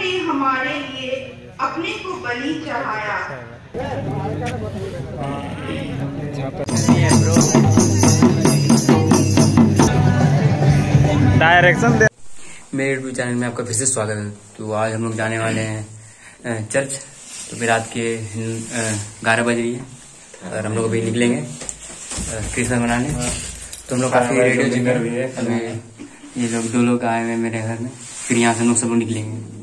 ने हमारे लिए अपने को बलि चढ़ाया। डायरेक्शन दे। मेरे यूट्यूब चैनल में आपका फिर से स्वागत है। तो आज हम लोग जाने वाले हैं चर्च तो फिर रात के ग्यारह बज रही है। और हम लोग अभी निकलेंगे क्रिसमस मनाने। तो हम लोग काफ़ी रेडियो हो चुके हैं। अभी ये लोग दो लोग आए हुए मेरे घर में। फिर यहाँ से हम लोग सब लोग निकलेंगे।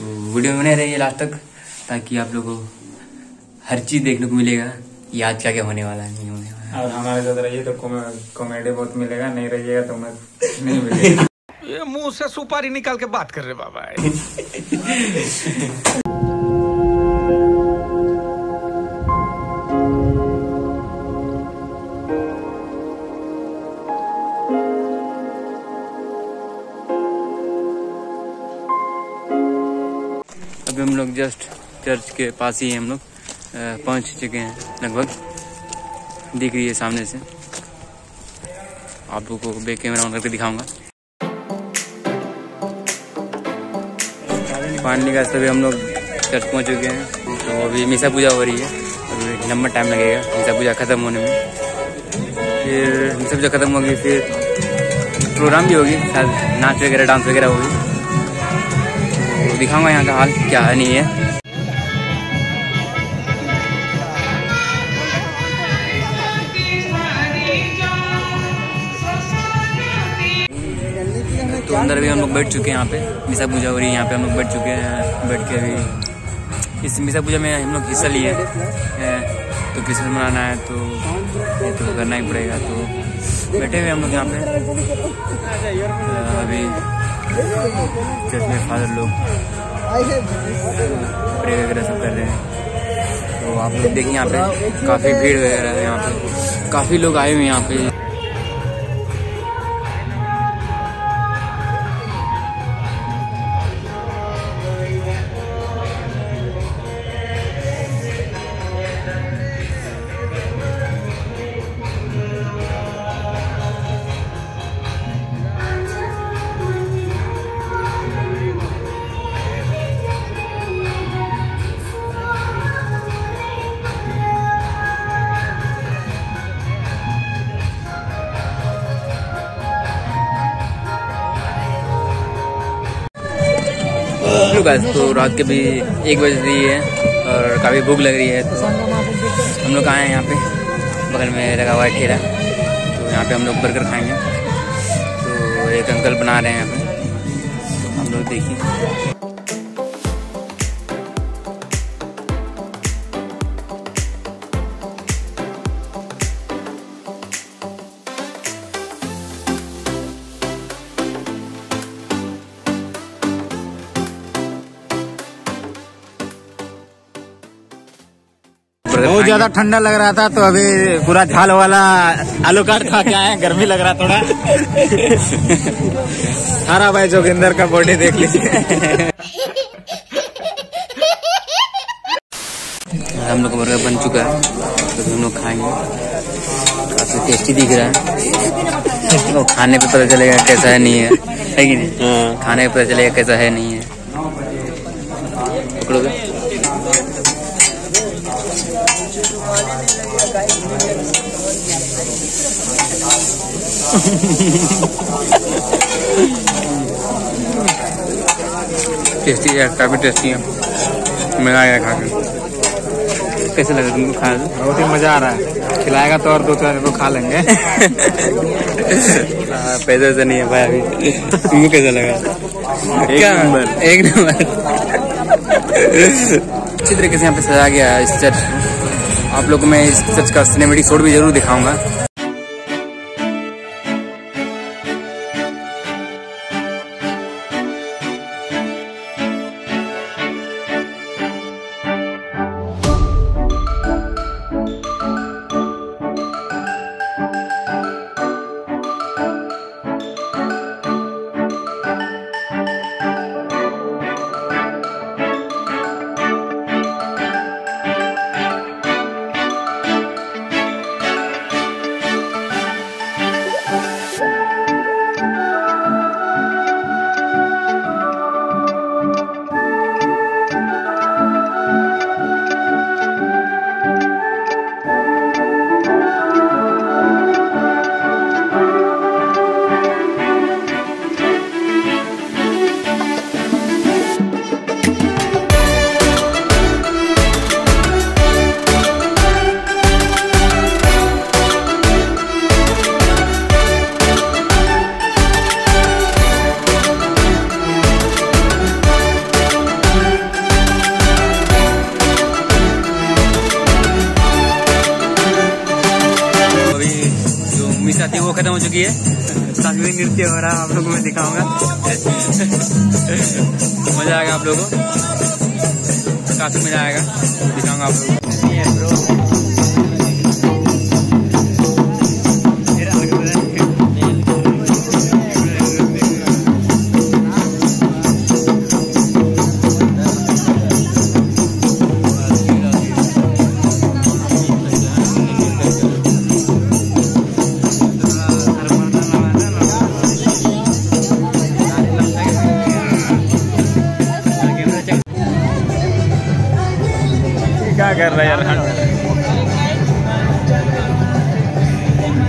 तो वीडियो में बने रहिए लास्ट तक ताकि आप लोगों को हर चीज़ देखने को मिलेगा कि आज क्या क्या होने वाला है नहीं होने वाला है। और हमारे साथ रहिए तो कॉमेडी बहुत मिलेगा नहीं रहिएगा तो मैं नहीं मिलेगा। ये मुँह से सुपारी निकाल के बात कर रहे बाबा। अभी हम लोग जस्ट चर्च के पास ही हम लोग। पहुँच चुके हैं लगभग। दिख रही है सामने से। आप लोगों को बैक कैमरा ऑन करके दिखाऊँगा। पानी का तभी हम लोग चर्च पहुँच चुके हैं। तो अभी मिसा पूजा हो रही है। अभी लंबा टाइम लगेगा। मिसा पूजा खत्म होने में। फिर मिसा पूजा खत्म होगी, फिर प्रोग्राम भी होगी। शायद नाच वगैरह डांस वगैरह होगी। दिखाऊँगा यहाँ का हाल क्या है, नहीं है। तो अंदर भी हम लोग बैठ चुके हैं यहाँ पे। मिसा पूजा हो रही है, यहाँ पे हम लोग बैठ चुके हैं, बैठ के अभी। इस मिसा पूजा में हम लोग हिस्सा लिए तो क्रिसमस मनाना है तो तो करना ही पड़ेगा तो बैठे हुए हम लोग यहाँ पे। अभी चर्च में फादर लोग प्रे वगैरह सब कर रहे हैं। तो आप लोग देखिए यहाँ पे काफ़ी भीड़ वगैरह है यहाँ पे। काफ़ी लोग आए हुए हैं यहाँ पे। लोग गैस तो रात के भी एक बज रही है और काफ़ी भूख लग रही है तो हम लोग आए हैं यहाँ पे। बगल में लगा हुआ है ठेला तो यहाँ पे हम लोग बर्गर खाएँगे। तो एक अंकल बना रहे हैं यहाँ पे। तो हम लोग देखिए। बहुत ज़्यादा ठंडा लग रहा था तो अभी पूरा झाल वाला आलू काट खा के आए गर्मी लग रहा थोड़ा। सारा भाई जोगिंदर का बॉडी देख लीजिए। हम लोग का बर्गर बन चुका है तो हम लोग खाएँगे। काफ़ी टेस्टी दिख रहा है। तो खाने पे पता चलेगा कैसा है नहीं है। है कि नहीं? खाने पे पता चलेगा कैसा है नहीं है। पकड़ोगे? टेस्टी है काफ़ी टेस्टी है। मज़ा आया खा के कैसे लगा तुमको खाया था? बहुत ही मज़ा आ रहा है। खिलाएगा तो और दो चार को खा लेंगे। हाँ, पैसा से नहीं है भाई अभी। तुमको कैसा लगा? क्या? नंबर। एक नंबर। अच्छी तरीके से यहाँ पे सजाया गया है इस चर्च। आप लोग को मैं इस चर्च का सिनेमेटिक शॉट भी ज़रूर दिखाऊँगा। वो खत्म हो चुकी है। तस्वीर नृत्य हो रहा है, आप लोगों को मैं दिखाऊँगा। मज़ा आएगा आप लोगों को। काफ़ी मज़ा आएगा, दिखाऊँगा आप लोगों को। कर रहा है यार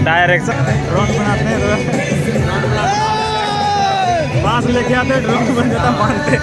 डायरेक्शन ड्रोन बनाते हैं बाँस लेके आते ड्रोन बन जाता मानते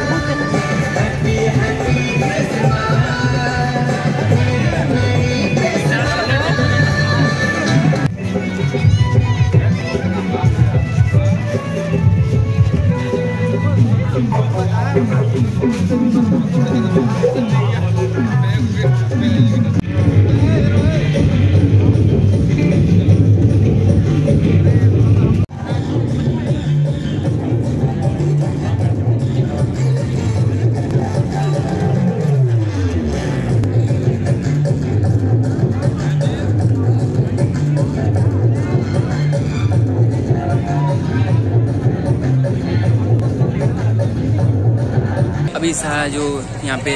अभी सारा जो यहाँ पे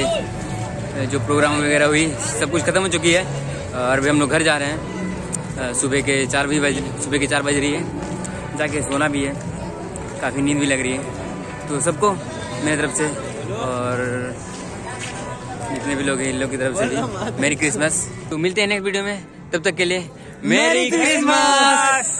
जो प्रोग्राम वगैरह हुई सब कुछ खत्म हो चुकी है। और अभी हम लोग घर जा रहे हैं। सुबह के चार भी बज सुबह के चार बज रही है। जाके सोना भी है। काफ़ी नींद भी लग रही है। तो सबको मेरी तरफ़ से और जितने भी लोग हैं इन लोग की तरफ़ से भी मेरी क्रिसमस तो मिलते हैं नेक्स्ट वीडियो में। तब तक के लिए मेरी क्रिसमस